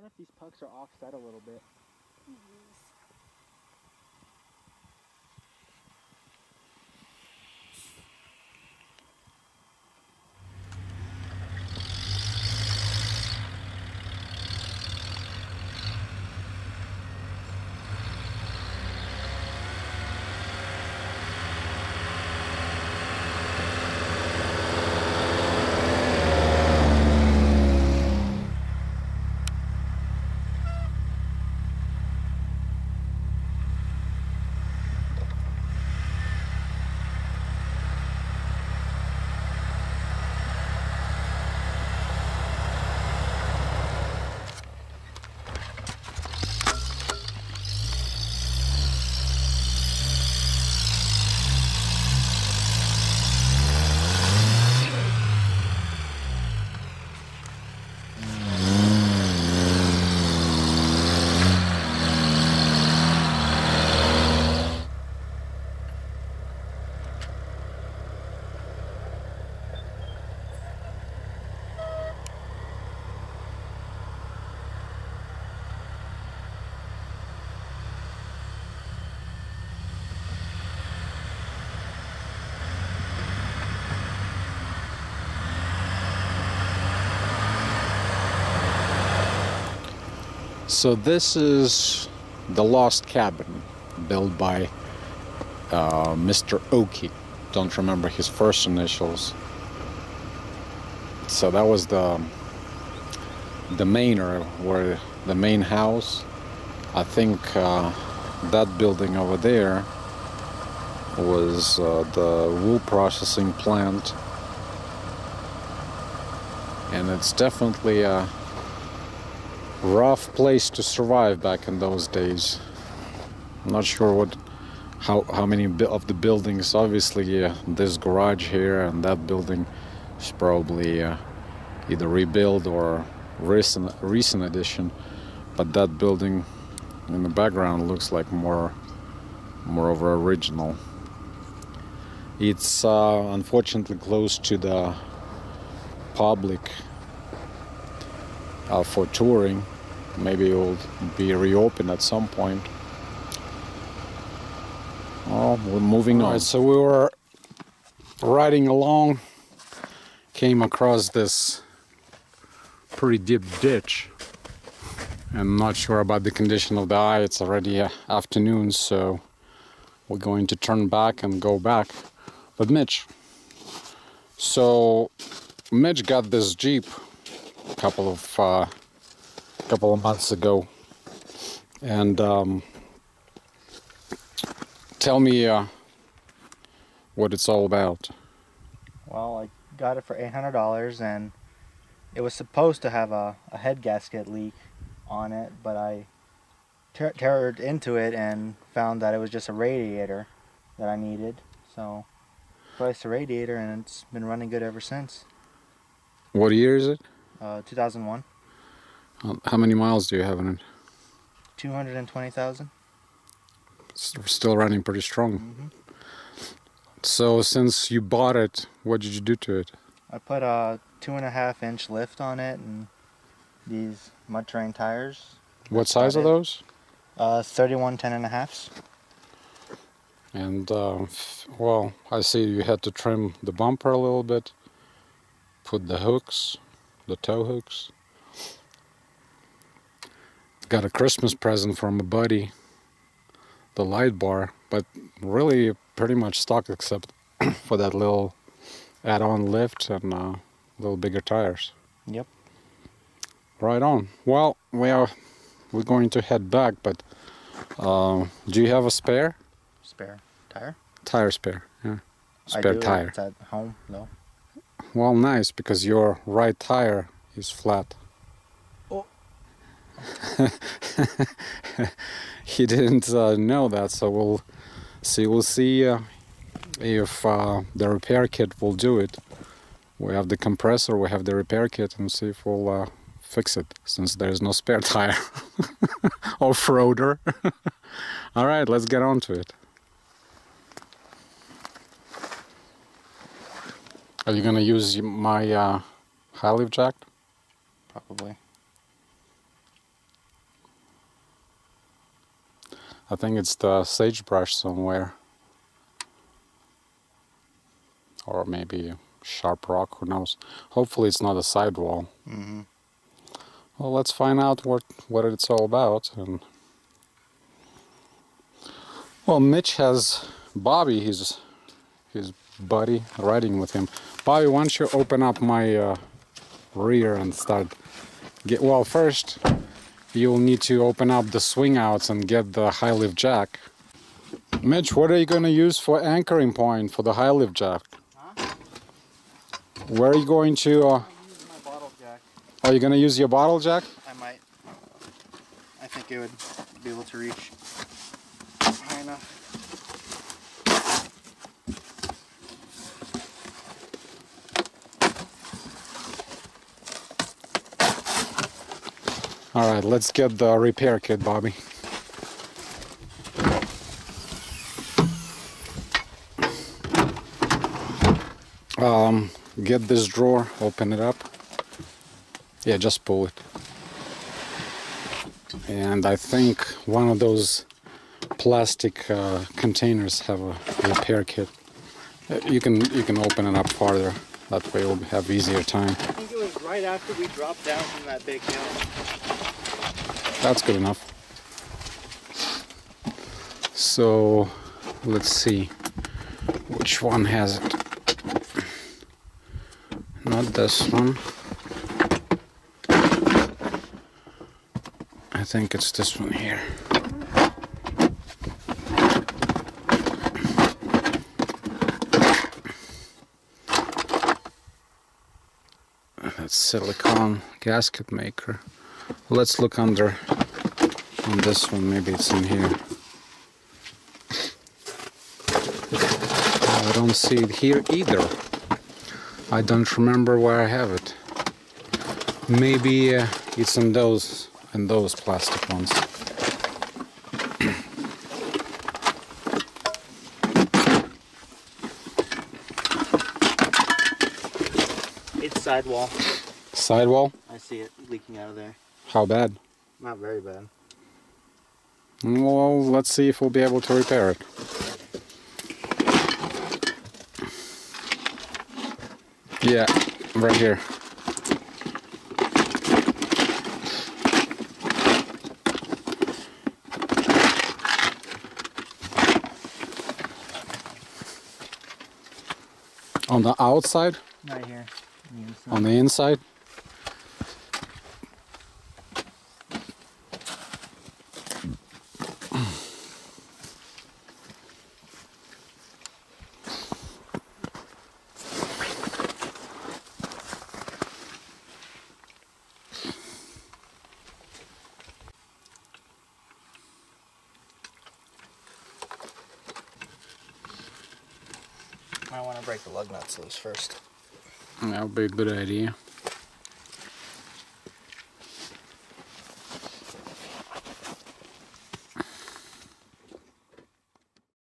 wonder if these pucks are offset a little bit. Mm-hmm. So this is the lost cabin built by uh, Mr. Okie. Don't remember his first initials. So that was the the main or where the main house. I think uh, that building over there was uh, the wool processing plant, and it's definitely a rough place to survive back in those days. I'm not sure what how how many of the buildings obviously uh, this garage here and that building is probably uh, either rebuilt or recent recent addition but that building in the background looks like more more of original it's uh, unfortunately close to the public uh, for touring. Maybe it will be reopened at some point. Oh, we're moving on. so we were riding along, came across this pretty deep ditch. I'm not sure about the condition of the eye. It's already uh, afternoon, so we're going to turn back and go back. But Mitch, so Mitch got this Jeep a couple of uh, couple of months ago, and um, tell me uh, what it's all about. Well, I got it for eight hundred dollars, and it was supposed to have a, a head gasket leak on it, but I ter- teared into it and found that it was just a radiator that I needed. So, replaced the radiator, and it's been running good ever since. What year is it? Uh, 2001, Um, How many miles do you have in it? 220,000. Still running pretty strong. Mm-hmm. So since you bought it, what did you do to it? I put a two and a half inch lift on it and these mud terrain tires. What size are those? Uh, 31 10 and a halfs. And uh, well, I see you had to trim the bumper a little bit, put the hooks, the tow hooks. Got a Christmas present from a buddy, the light bar, but really pretty much stock except for that little add-on lift and uh, little bigger tires. Yep. Right on. Well, we are we're going to head back, but uh, do you have a spare Spare tire. tire spare? Yeah, I spare do. tire. It's at home no. Well, nice because your right tire is flat. He didn't uh, know that, so we'll see. We'll see uh, if uh, the repair kit will do it. We have the compressor, we have the repair kit, and see if we'll uh, fix it since there's no spare tire. Off-roader. All right, let's get on to it. Are you gonna use my uh, high lift jack? Probably. I think it's the sagebrush somewhere. Or maybe sharp rock, who knows. Hopefully it's not a sidewall. Mm-hmm. Well, let's find out what, what it's all about. And Well, Mitch has Bobby, his, his buddy, riding with him. Bobby, why don't you open up my uh, rear and start... Get, well, first, you'll need to open up the swing outs and get the high lift jack. Mitch, what are you going to use for anchoring point for the high lift jack? Huh? Where are you going to... Uh, my bottle jack. are you going to use your bottle jack? I might. I think it would be able to reach high enough. All right, let's get the repair kit, Bobby. Um, get this drawer, open it up. Yeah, just pull it. And I think one of those plastic uh, containers have a repair kit. Uh, You can you can open it up farther. That way we'll have easier time. I think it was right after we dropped down from that big hill. That's good enough. So let's see which one has it. Not this one. I think it's this one here. That's silicone gasket maker. Let's look under on this one, maybe it's in here. I don't see it here either. I don't remember where I have it. Maybe uh, it's in those in those plastic ones. It's sidewall. Sidewall? I see it leaking out of there. How bad? Not very bad. Well, let's see if we'll be able to repair it. Yeah, right here. On the outside? Right here. On the inside? Might want to break the lug nuts loose first. That would be a good idea.